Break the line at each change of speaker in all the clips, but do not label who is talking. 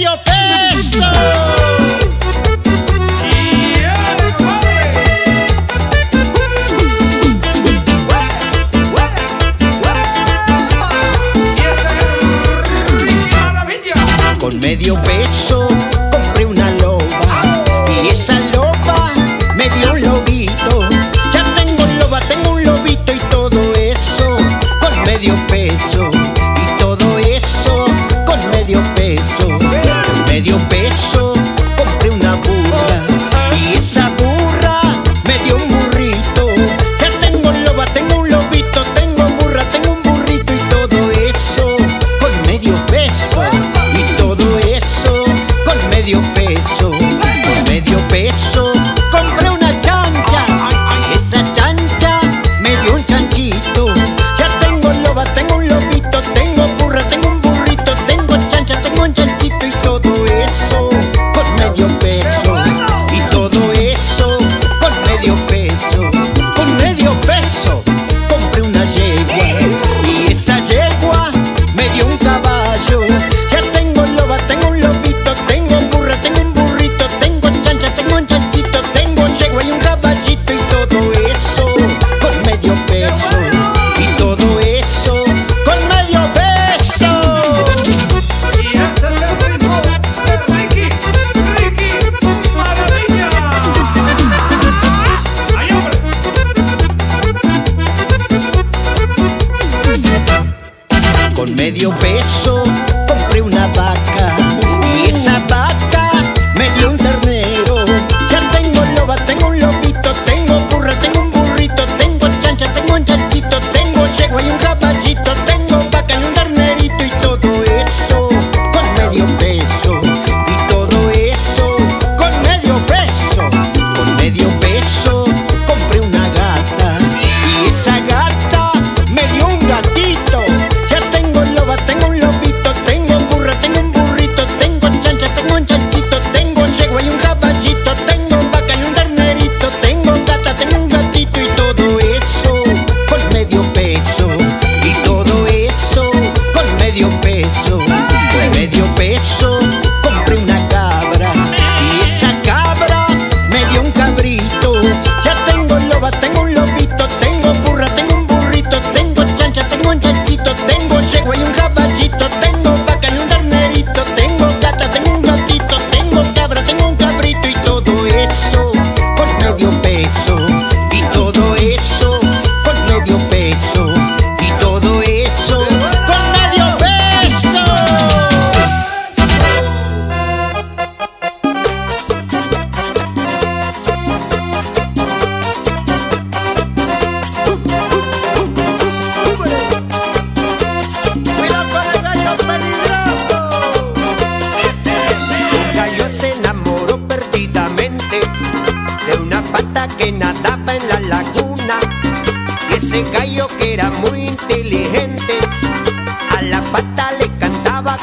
medio peso.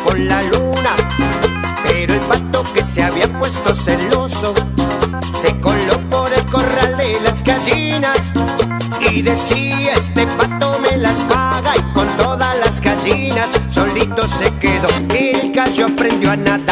con la luna. Pero el pato que se había puesto celoso se coló por el corral de las gallinas y decía: Este pato me las paga. Y con todas las gallinas solito se quedó. El gallo aprendió a nadar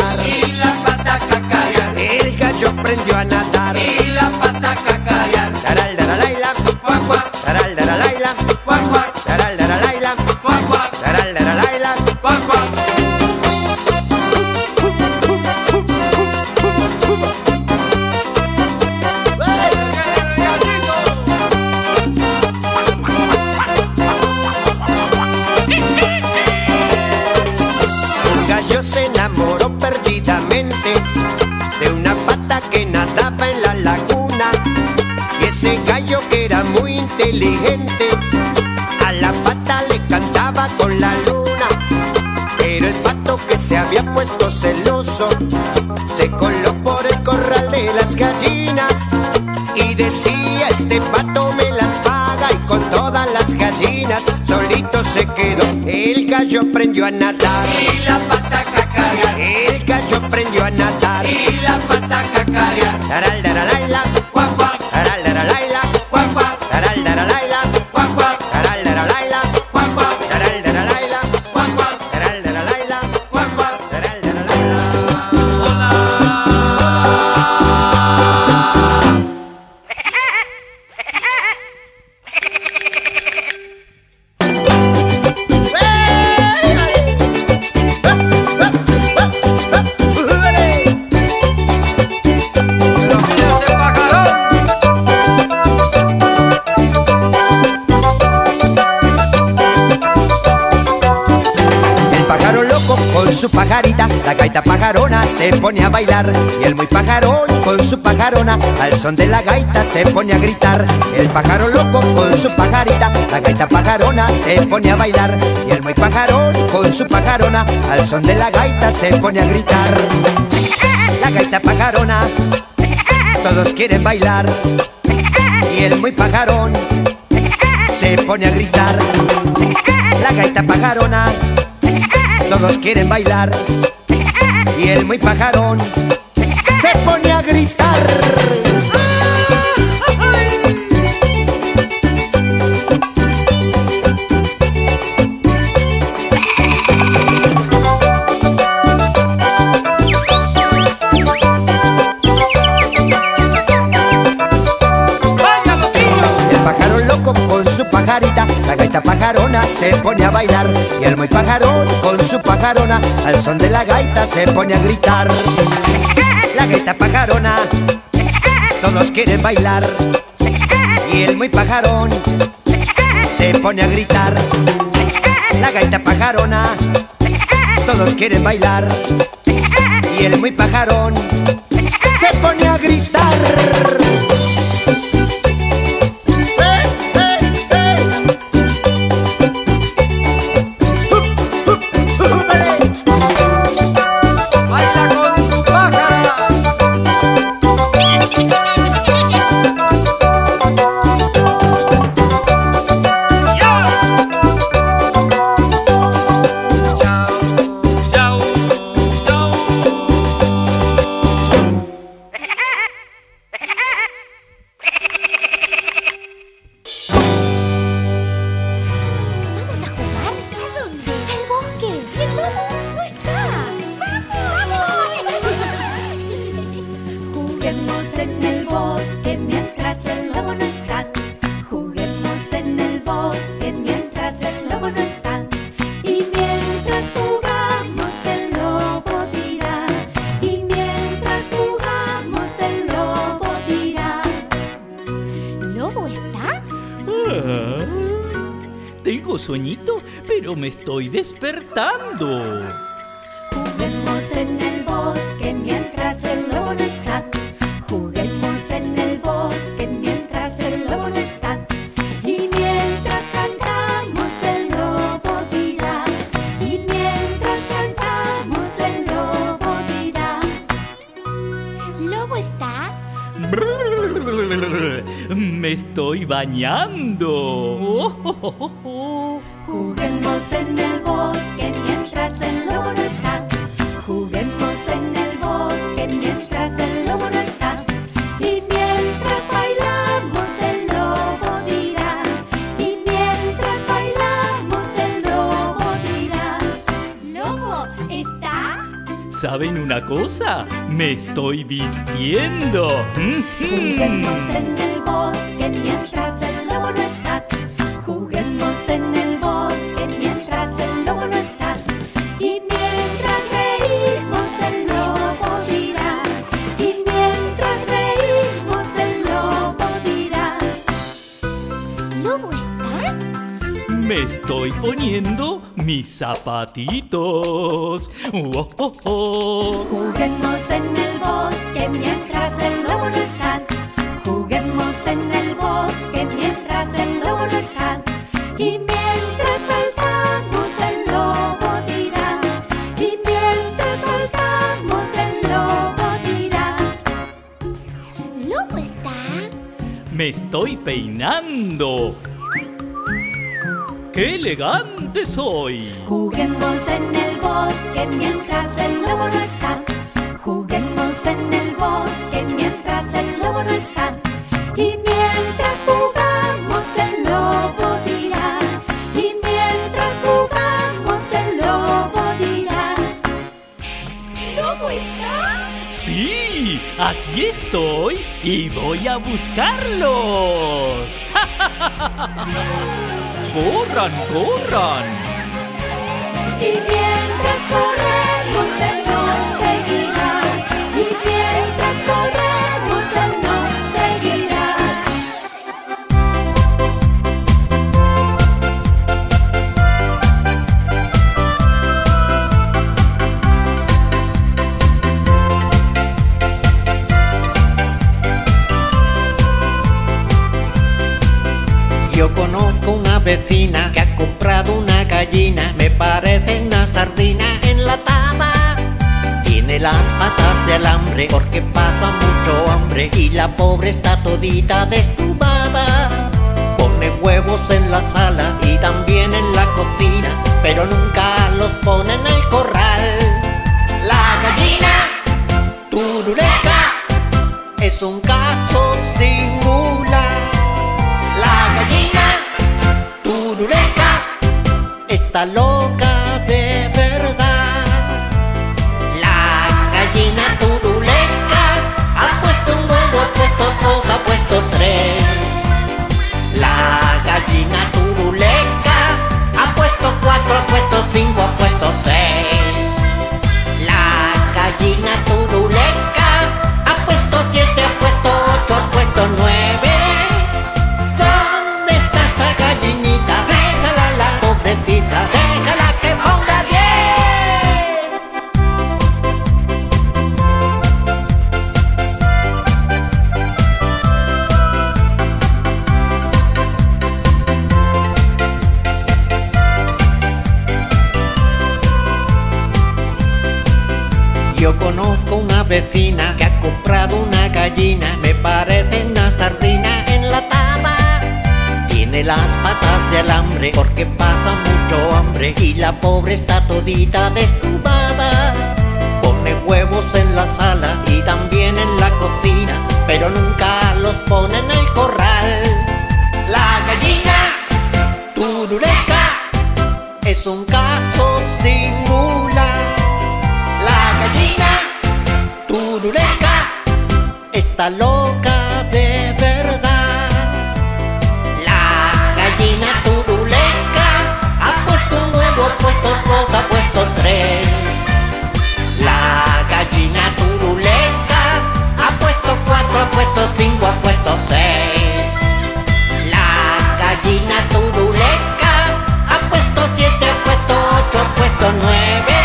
la
gaita pajarona se pone a bailar. Y el muy pajarón con su pajarona, al son de la gaita se pone a gritar. El pájaro loco con su pajarita, la gaita pajarona se pone a bailar. Y el muy pajarón con su pajarona, al son de la gaita se pone a gritar. La gaita pajarona, todos quieren bailar. Y el muy pajarón se pone a gritar. La gaita pajarona, todos quieren bailar. Y el muy pajarón se pone a gritar. La gaita pajarona se pone a bailar. Y el muy pajarón con su pajarona, al son de la gaita se pone a gritar. La gaita pajarona, todos quieren bailar. Y el muy pajarón se pone a gritar. La gaita pajarona, todos quieren bailar. Y el muy pajarón se pone a gritar.
Estoy despertando.
Juguemos en el bosque mientras el lobo está. Juguemos en el bosque mientras el lobo está. Y mientras cantamos el lobo dirá. Y mientras cantamos el lobo dirá.
¿Lobo está?
Me estoy bañando. Oh, oh, oh, oh.
En el bosque mientras el lobo no está. Juguemos en el bosque mientras el lobo no está. Y mientras bailamos el lobo dirá. Y mientras bailamos el lobo dirá.
¿Lobo está?
¿Saben una cosa? Me estoy vistiendo.
Juguemos en el bosque mientras
mis zapatitos. Oh, oh, oh.
Juguemos en el bosque mientras el lobo no está. Juguemos en el bosque mientras el lobo no está. Y mientras saltamos el lobo dirá. Y mientras saltamos el lobo dirá.
¿Lobo está?
Me estoy peinando. ¡Qué elegante soy!
Juguemos en el bosque mientras el lobo no está. Juguemos en el bosque mientras el lobo no está. Y mientras jugamos el lobo dirá. Y mientras jugamos el lobo dirá.
¿Lobo está?
Sí, aquí estoy y voy a buscarlos.
go run, go
run. que ha comprado una gallina, me parece una sardina enlatada. Tiene las patas de alambre porque pasa mucho hambre y la pobre está todita destubada. Pone huevos en la sala y también en la cocina, pero nunca los pone en el corral. La gallina turuleca es un caso y la pobre está todita descubada. Pone huevos en la sala y también en la cocina, pero nunca los pone en el corral. La gallina turuleca es un caso singular. La gallina turuleca está loca. puesto 5 a puesto 6. La gallina turuleca a puesto 7 a puesto
8 a puesto 9.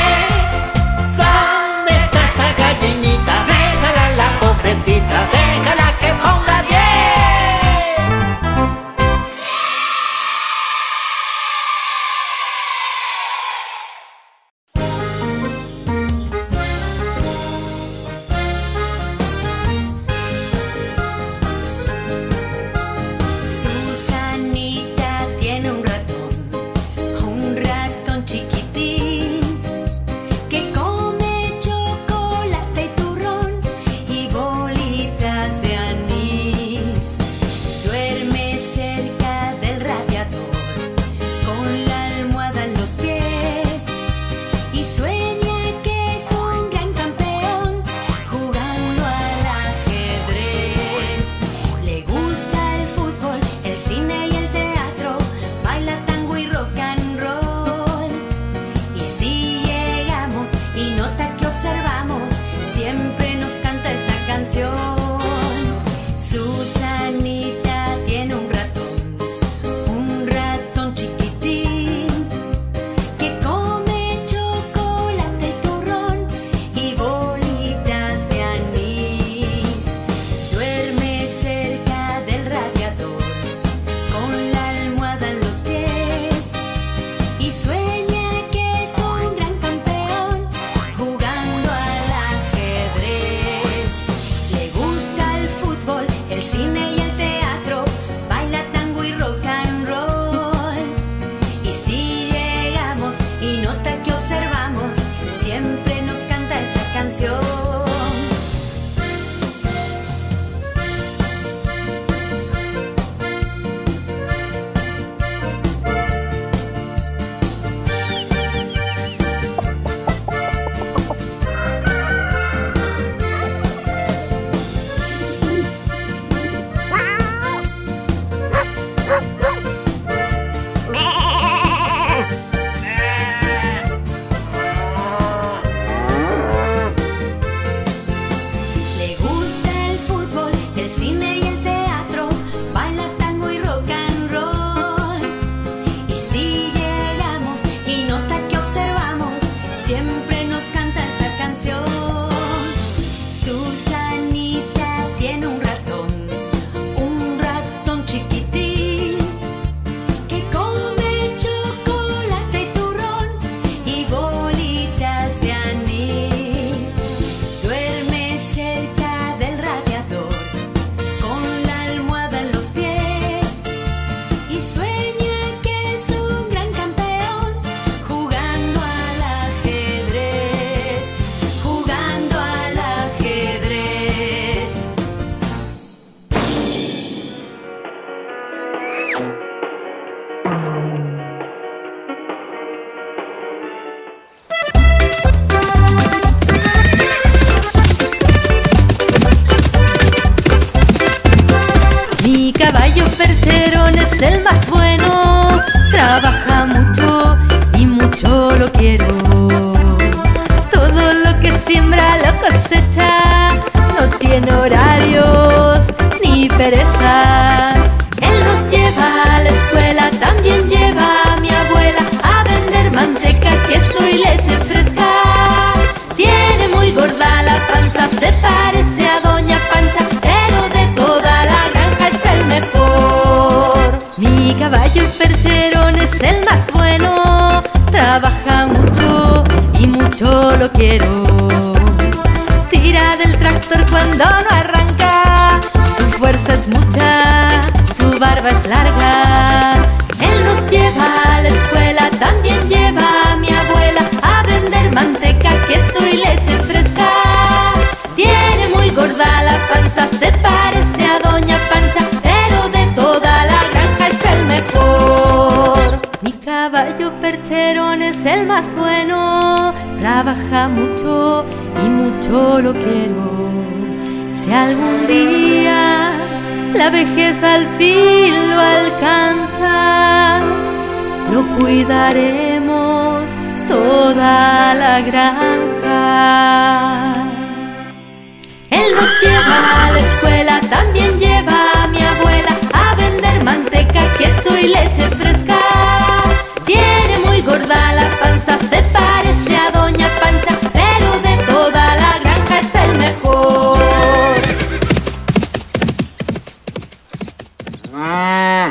caballo percherón es el más bueno, trabaja mucho y mucho lo quiero. Si algún día la vejez al fin lo alcanza, lo cuidaremos toda la granja. Él nos lleva a la escuela, también lleva a mi abuela a vender manteca, queso y leche fresca engorda la panza, se parece a Doña Pancha, pero de toda la granja es el mejor.
Ah.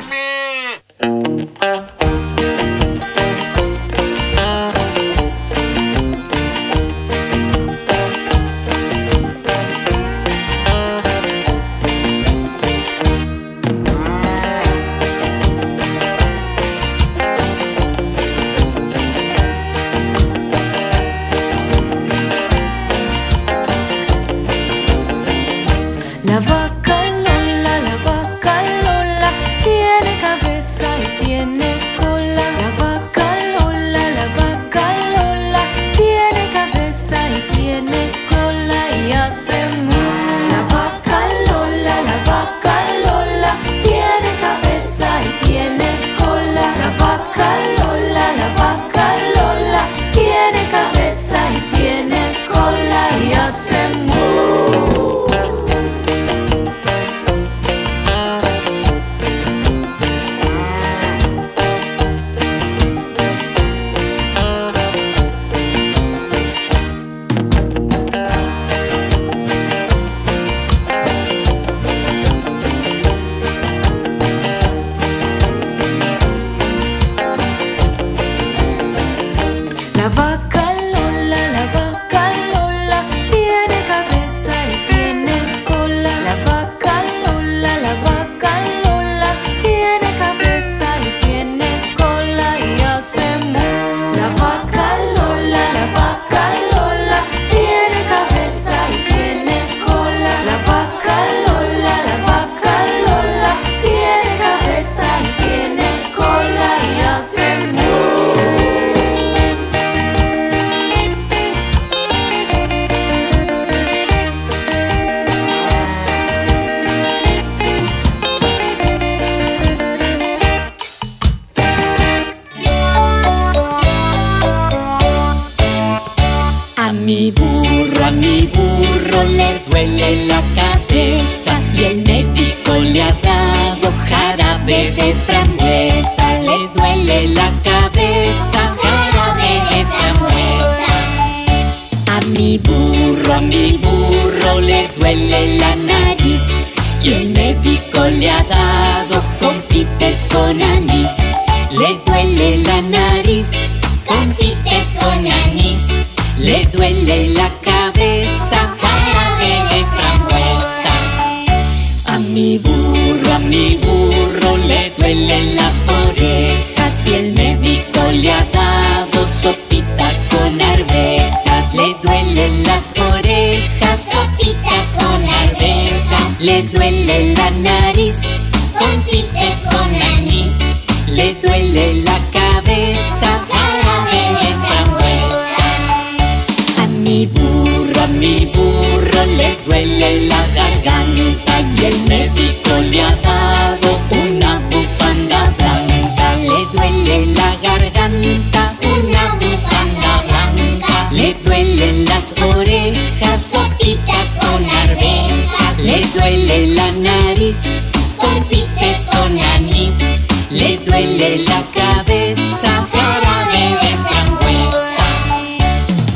orejas y
el médico le ha dado sopita con arvejas. Le duelen las orejas, sopita con arvejas. Le duele la nariz, confites con anís. Le duele la cabeza, jarabe de frambuesa. A mi burro, a mi burro le duele la garganta y el médico le ha dado duele la cabeza, jarabe de frangüesa.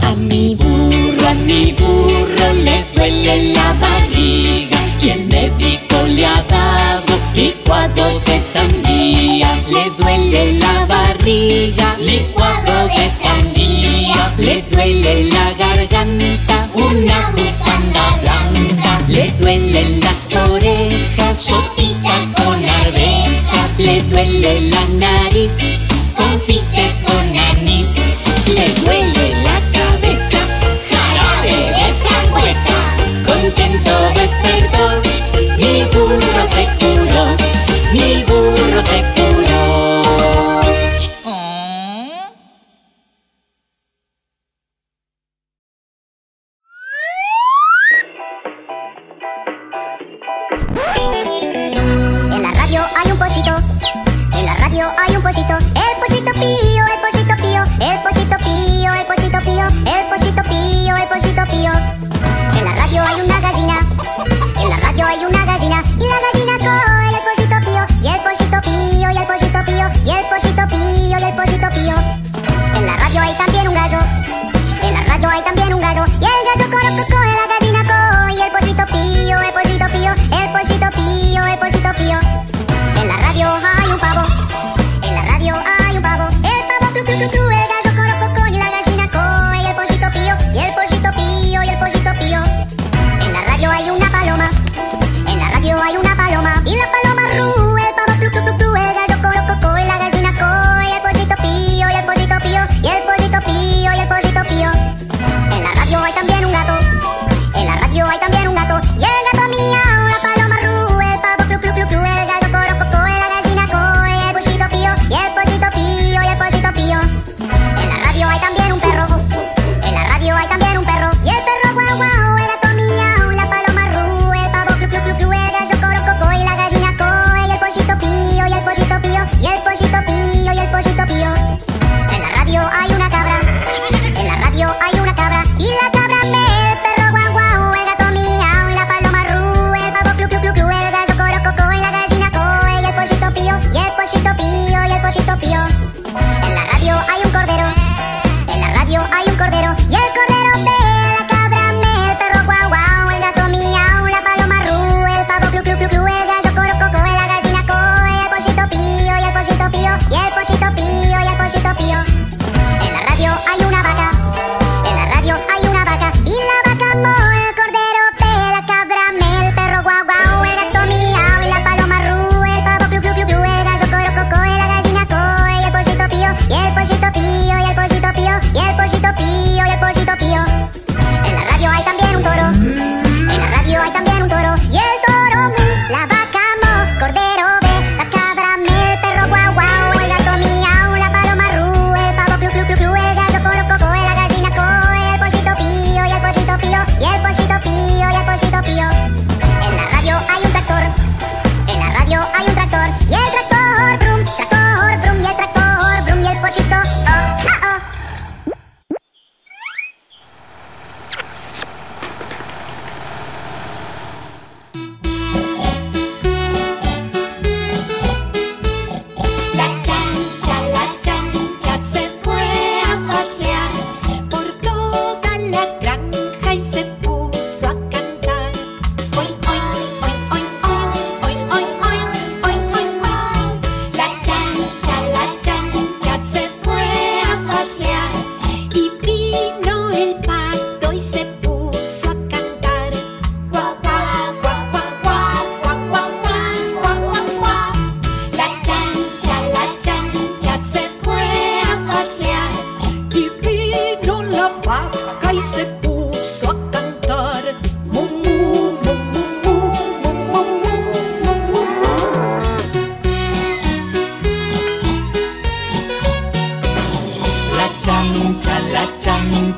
A mi burro, a mi burro les duele la
barriga y el médico le ha dado licuado de sandía. Le duele la barriga,
licuado de sandía.
Le duele la garganta,
una bufanda blanca.
Le duelen las orejas, le duele la nariz,
confites con anís.
Le duele la cabeza,
jarabe de frambuesa.
Contento despertó, mi burro se curó, mi burro se curó.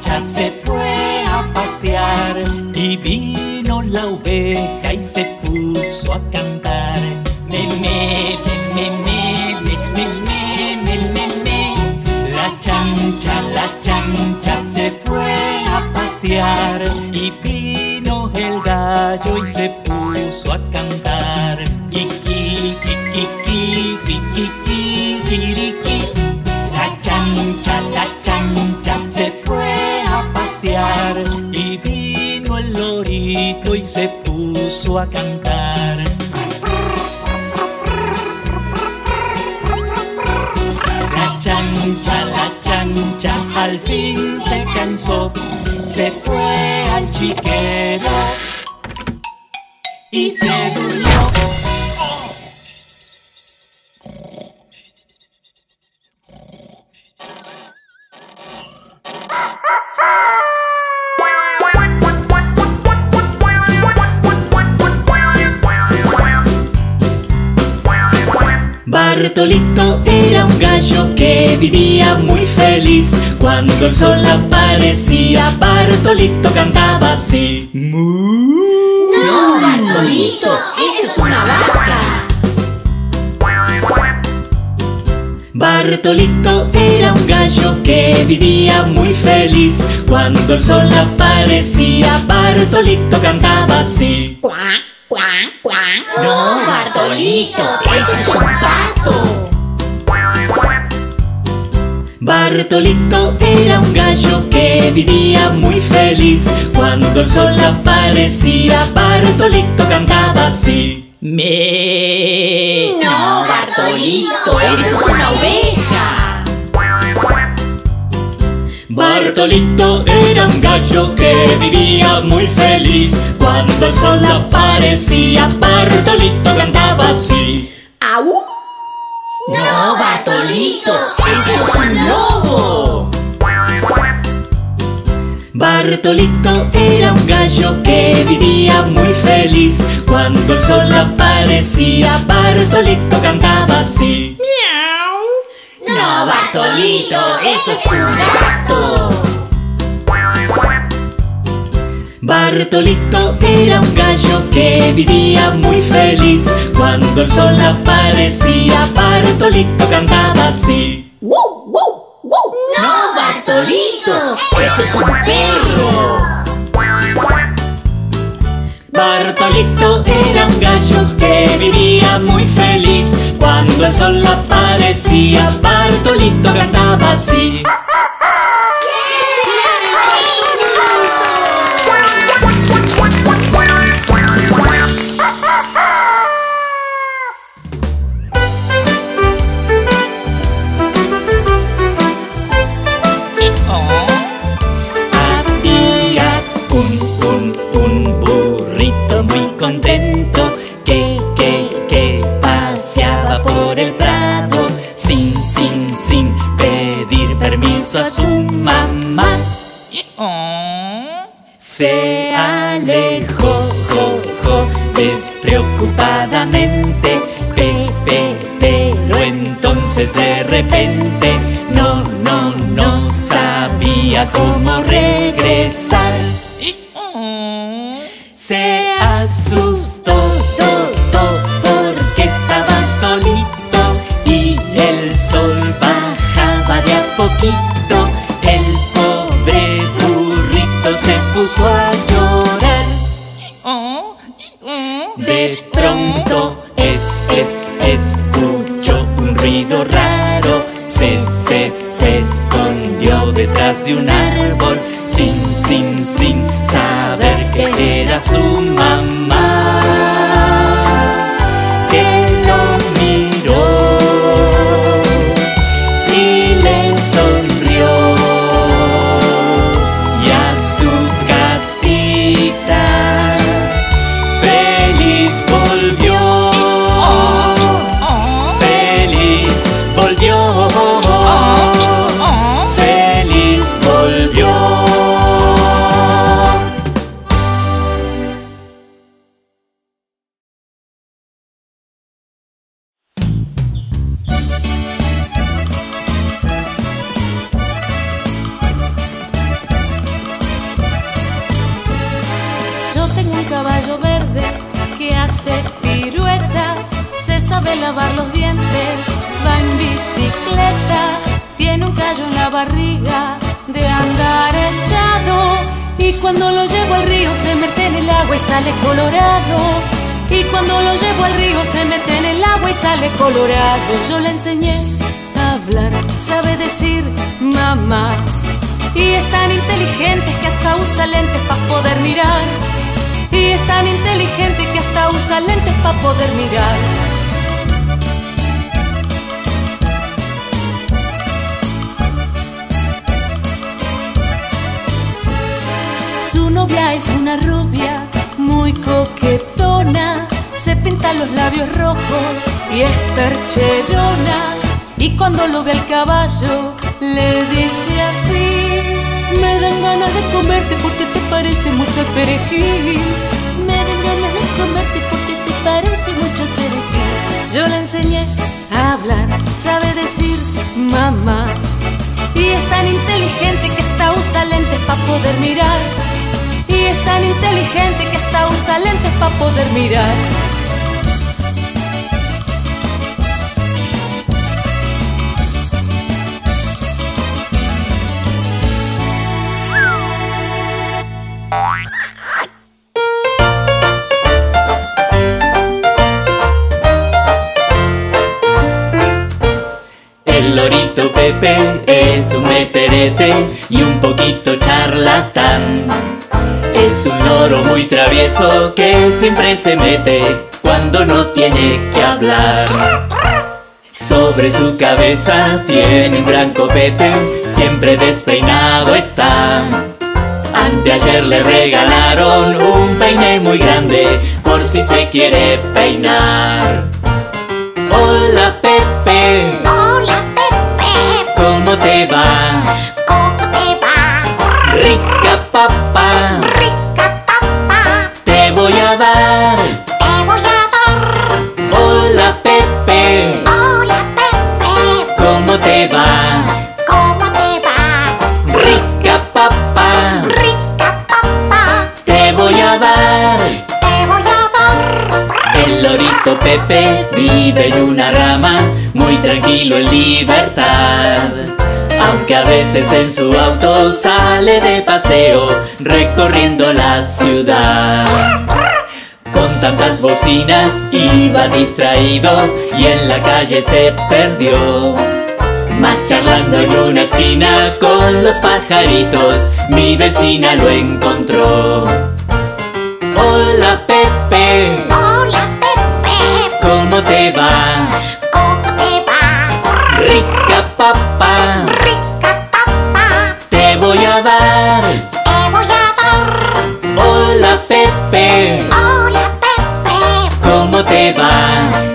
Se fue a pasear y vino la
oveja y se puso a cantar. Me, me, me, me, me, me, me, me, me, me. La chancha, la chancha se fue a pasear y vino el gallo y se puso cantar. La chancha, la chancha,
al fin se cansó, se fue al chiquero Cuando el sol aparecía, Bartolito cantaba así. Mu.
No, Bartolito, eso es una vaca.
Bartolito era un gallo que vivía muy feliz. Cuando el sol aparecía, Bartolito cantaba así.
Cuac, cuac, cuac. No, Bartolito, eso es un pato.
Bartolito era un gallo que vivía muy feliz. Cuando el sol aparecía, Bartolito cantaba así. Me.
No, Bartolito, eso es una oveja.
Bartolito era un gallo que vivía muy feliz. Cuando el sol aparecía, Bartolito cantaba así.
¡Au! No, Bartolito, eso es un lobo.
Bartolito era un gallo que vivía muy feliz. Cuando el sol aparecía, Bartolito cantaba así.
No, Bartolito, eso es un gato.
Bartolito era un gallo que vivía muy feliz. Cuando el sol aparecía, Bartolito cantaba así.
¡Wow, wow, wow! No, Bartolito, eso es un perro.
Bartolito era un gallo que vivía muy feliz. Cuando el sol aparecía, Bartolito cantaba así. Por el prado sin, sin, sin pedir permiso a su mamá. Se alejó, jo, jo, despreocupadamente, pe, pe, pero entonces de repente no, no, no sabía cómo regresar. Se El pobre burrito se puso a llorar. De pronto es, es, escuchó un ruido raro. Se, se, se escondió detrás de un árbol sin, sin, sin saber que era su mamá.
Lavar los dientes, va en bicicleta, tiene un callo en la barriga de andar echado. Y cuando lo llevo al río se mete en el agua y sale colorado. Y cuando lo llevo al río se mete en el agua y sale colorado. Yo le enseñé a hablar, sabe decir mamá. Y es tan inteligente que hasta usa lentes para poder mirar.
esta usa lentes para poder mirar. Novia es una rubia muy coquetona, se pinta los labios rojos y es percherona. Y cuando lo ve al caballo, le dice así: Me dan ganas de comerte porque te parece mucho al perejil. Me dan ganas de comerte porque te parece mucho al perejil. Yo le enseñé a hablar, sabe decir mamá. Y es tan inteligente que hasta usa lentes para poder mirar. Es tan inteligente que hasta usa lentes para poder mirar.
El lorito Pepe es un meterete y un poquito charlatán. Es un loro muy travieso que siempre se mete cuando no tiene que hablar. Sobre su cabeza tiene un gran copete, siempre despeinado está. Anteayer le regalaron un peine muy grande por si se quiere peinar. Hola Pepe,
Hola Pepe,
¿cómo te va?
¿cómo te va?
Rica papá, te va?
¿cómo te va?
Rica papá,
Rica papá,
te voy a dar.
te voy a dar.
El lorito Pepe vive en una rama, muy tranquilo en libertad. Aunque a veces en su auto sale de paseo, recorriendo la ciudad. Con tantas bocinas iba distraído y en la calle se perdió. Más charlando en una esquina con los pajaritos, mi vecina lo encontró. Hola Pepe,
Hola Pepe,
¿cómo te va?
¿cómo te va?
Rica papá,
Rica papá,
te voy a dar.
te voy a dar.
Hola Pepe,
Hola Pepe,
¿cómo te va?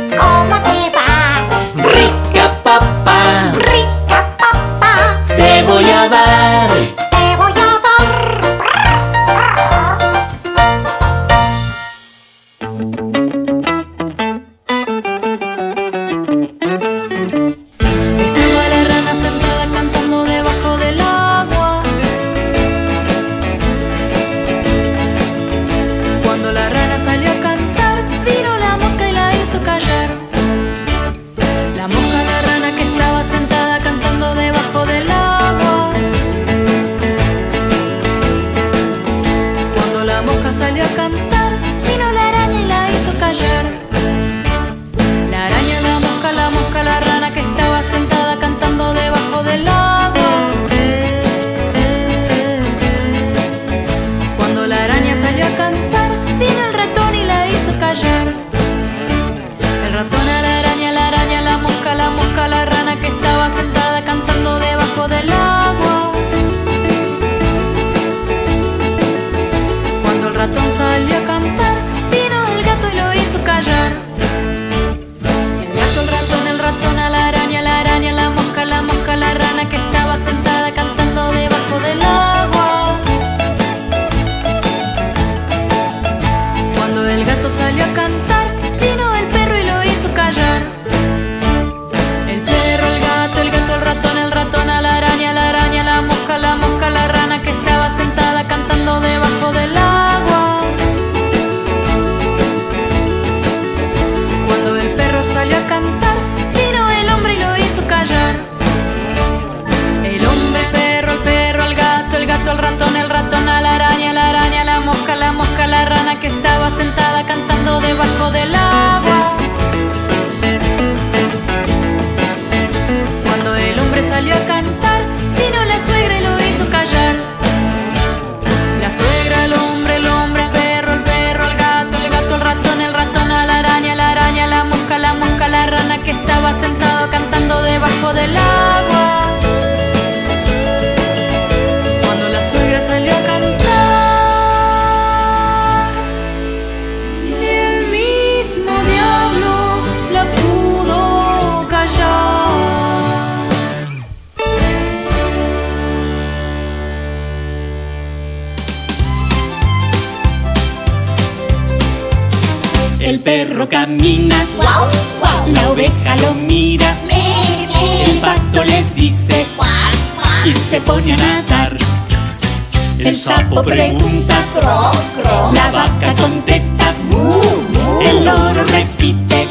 Sapo pregunta,
Cro, cro.
la vaca contesta,
mu.
el loro repite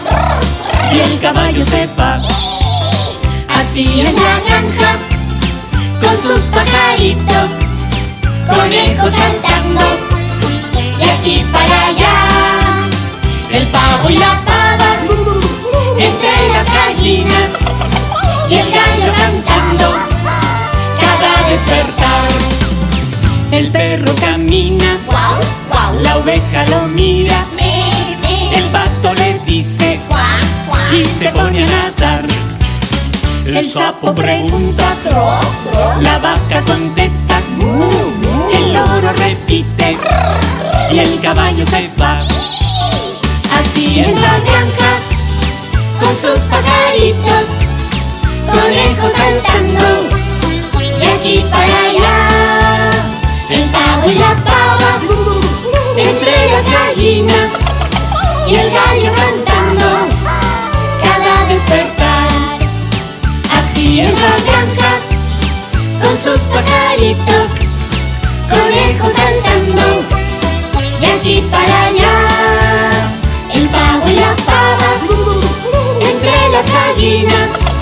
y el caballo se va.
Así es la granja con sus pajaritos, conejos saltando de aquí para allá. El pavo y la pava entre las gallinas y el gallo cantando cada despertar.
El perro camina,
Guau, guau.
la oveja lo mira,
Me, me.
el pato le dice
Cuac, cuac.
y se pone a nadar. El sapo pregunta, la vaca contesta,
Mu, mu.
el loro repite y el caballo se va.
Así es la granja con sus pajaritos, conejos saltando de aquí para y la pava entre las gallinas y el gallo cantando cada despertar. Así es la granja con sus pajaritos, conejos saltando de aquí para allá. El pavo y la pava entre las gallinas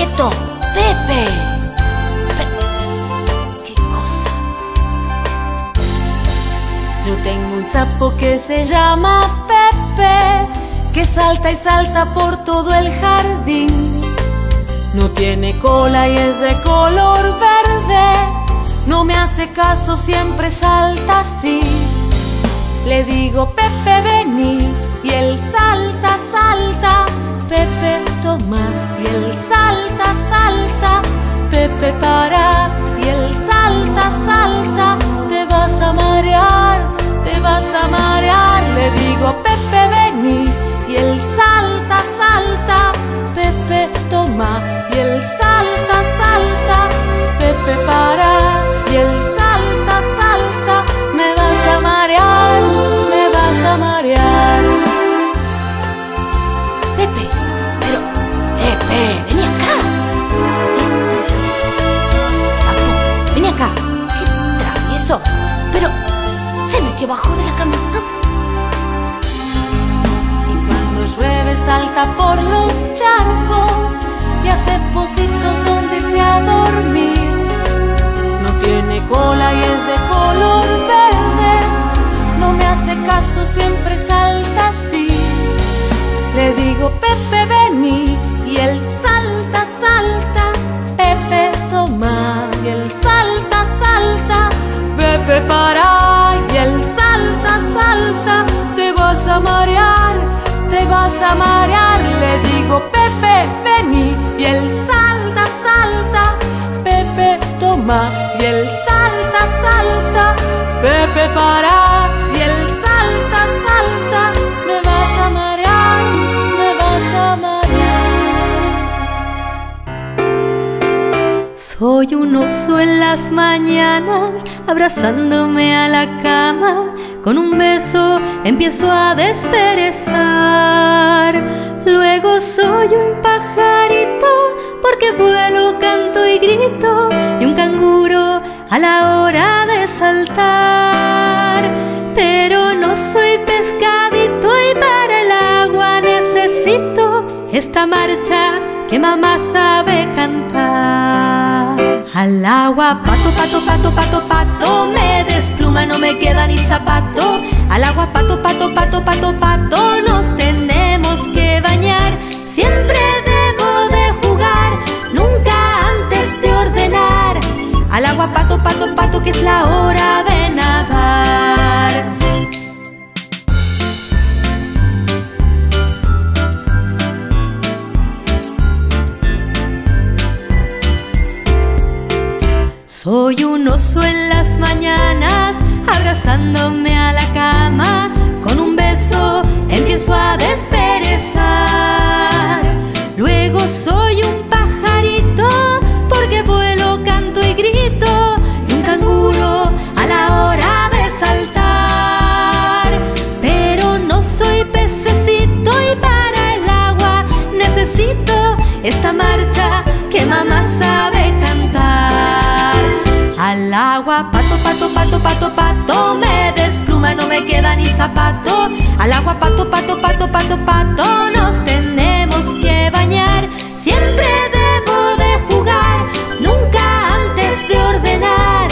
quieto. Pepe. Pe- ¿Qué cosa?
Yo tengo un sapo que se llama Pepe, que salta y salta por todo el jardín. No tiene cola y es de color verde, no me hace caso, siempre salta así. Le digo, Pepe, vení, y él salta, salta, Pepe, toma, y él salta, salta, Pepe, para, y él salta, salta, te vas a marear, te vas a marear. Le digo, Pepe, vení, y él salta, salta, Y él salta, salta, me vas a marear, me vas a marear.
Soy un oso en las mañanas, abrazándome a la cama. Con un beso empiezo a desperezar. Luego soy un pajarito, porque vuelo, canto y grito. Y un canguro a la hora de saltar. Soy pescadito y para el agua necesito esta marcha que mamá sabe cantar. Al agua, pato, pato, pato, pato, pato, me despluma, no me queda ni zapato. Al agua, pato, pato, pato, pato, pato, nos tenemos que bañar. Siempre debo de jugar, nunca antes de ordenar. Al agua, pato, pato, pato, que es la hora de Soy un oso en las mañanas, abrazándome a la cama, con un beso empiezo a desperezar. Luego soy un pato, pato, pato, me despluma, no me queda ni zapato. Al agua, pato, pato, pato, pato, pato, nos tenemos que bañar. Siempre debo de jugar, nunca antes de ordenar.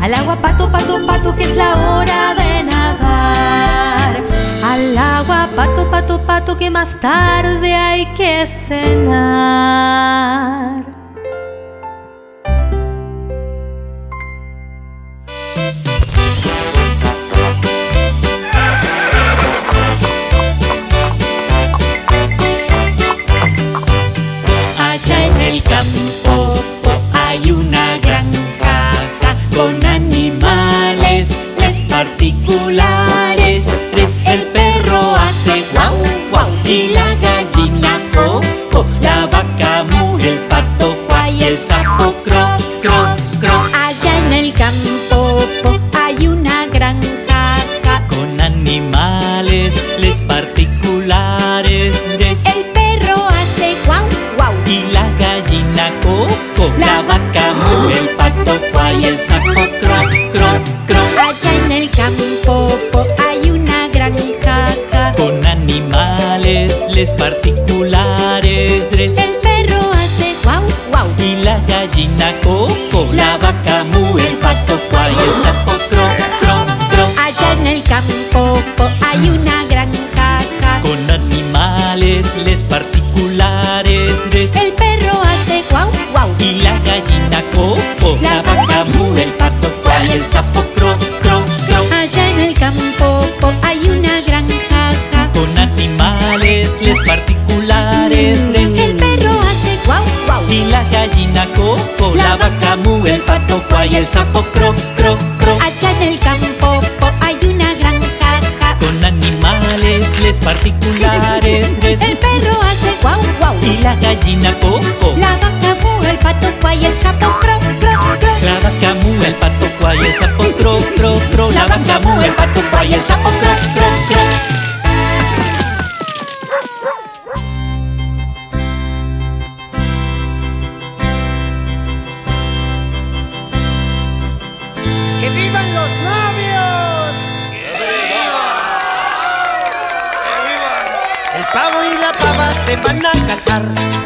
Al agua, pato, pato, pato, que es la hora de nadar. Al agua, pato, pato, pato, que más tarde hay que cenar.
el
camino.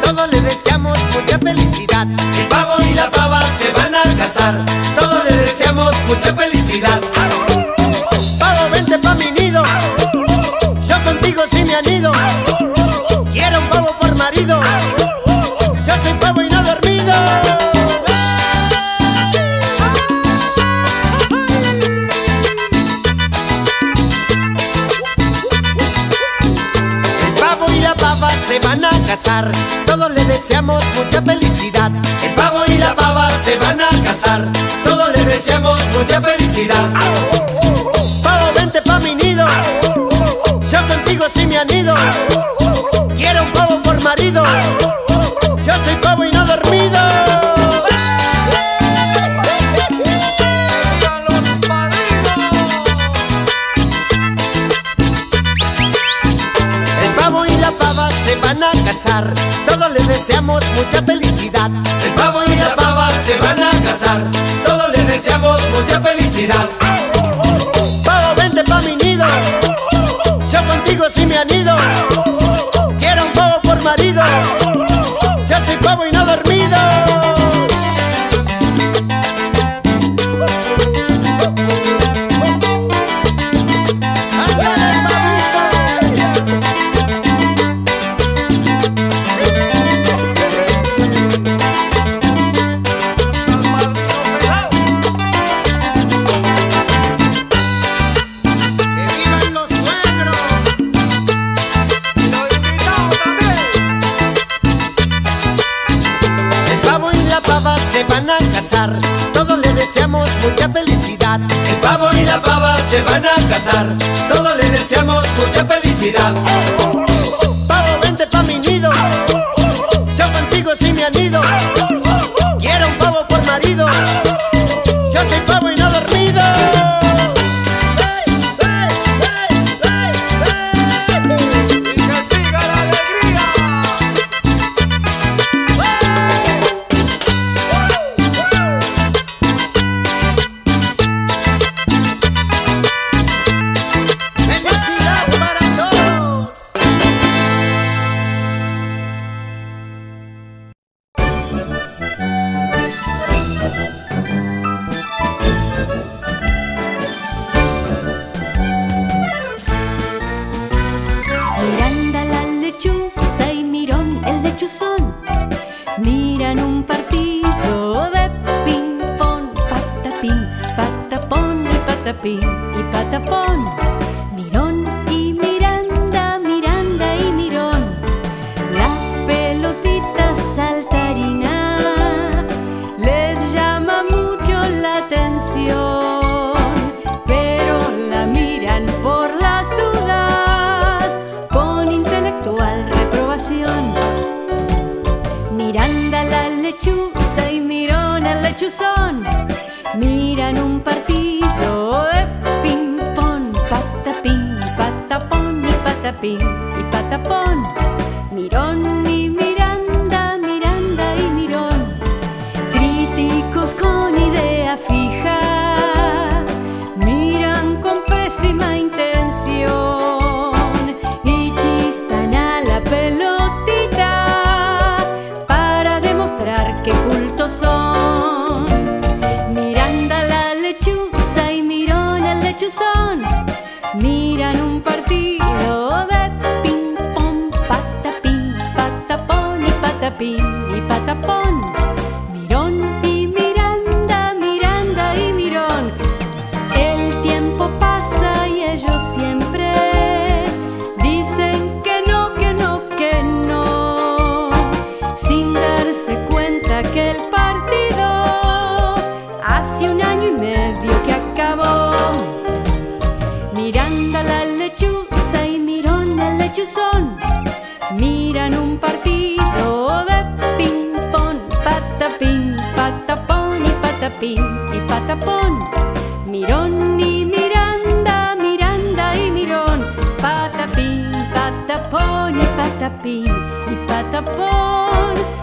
Todos le deseamos mucha felicidad.
El pavo y la pava se van a casar. Todos le deseamos mucha felicidad.
Todos le deseamos mucha felicidad.
El pavo y la pava se van a casar. Todos le deseamos mucha felicidad.
Pavo, vente pa' mi nido. Yo contigo sí me anido. mucha felicidad.
El pavo y la pava se van a casar, todos les deseamos mucha felicidad.
Pavo, vente pa' mi nido, yo contigo sí me anido.
mucha felicidad.
El pavo y la pava se van a casar, todos le deseamos mucha felicidad.
Pavo, vente pa' mi nido, yo contigo sí me anido, quiero un pavo por marido.
chuzón, miran un partido de ping-pong, patapín, patapón y patapín y patapón. capim
e patapôs.